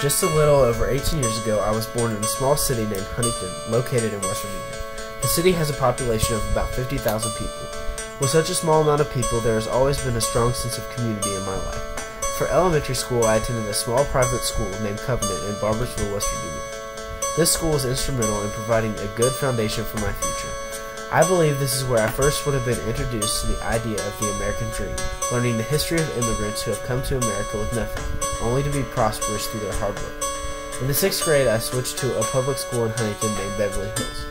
Just a little over 18 years ago, I was born in a small city named Huntington, located in West Virginia. The city has a population of about 50,000 people. With such a small amount of people, there has always been a strong sense of community in my life. For elementary school, I attended a small private school named Covenant in Barboursville, West Virginia. This school was instrumental in providing a good foundation for my future. I believe this is where I first would have been introduced to the idea of the American dream, learning the history of immigrants who have come to America with nothing, only to be prosperous through their hard work. In the sixth grade, I switched to a public school in Huntington named Beverly Hills.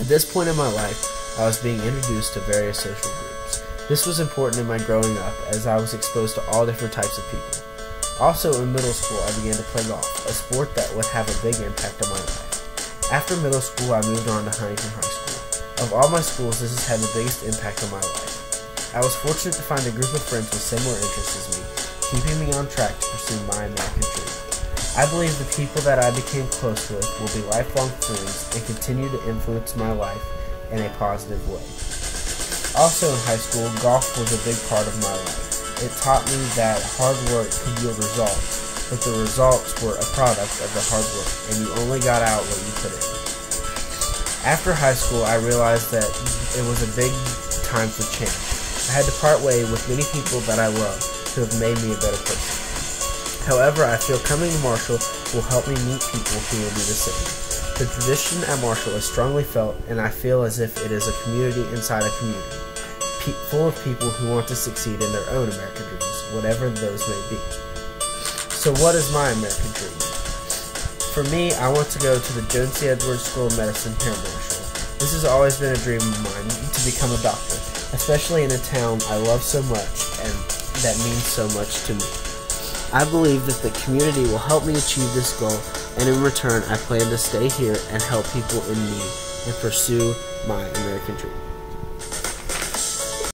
At this point in my life, I was being introduced to various social groups. This was important in my growing up as I was exposed to all different types of people. Also, in middle school, I began to play golf, a sport that would have a big impact on my life. After middle school, I moved on to Huntington High School. Of all my schools, this has had the biggest impact on my life. I was fortunate to find a group of friends with similar interests as me, keeping me on track to pursue my American dream. I believe the people that I became close with will be lifelong friends and continue to influence my life in a positive way. Also in high school, golf was a big part of my life. It taught me that hard work could yield results, but the results were a product of the hard work, and you only got out what you put in. After high school, I realized that it was a big time for change. I had to part way with many people that I love who have made me a better person. However, I feel coming to Marshall will help me meet people who will do the same. The tradition at Marshall is strongly felt, and I feel as if it is a community inside a community, full of people who want to succeed in their own American dreams, whatever those may be. So, what is my American dream? For me, I want to go to the Joan C. Edwards School of Medicine here in Marshall. This has always been a dream of mine to become a doctor, especially in a town I love so much and that means so much to me. I believe that the community will help me achieve this goal, and in return, I plan to stay here and help people in need and pursue my American dream.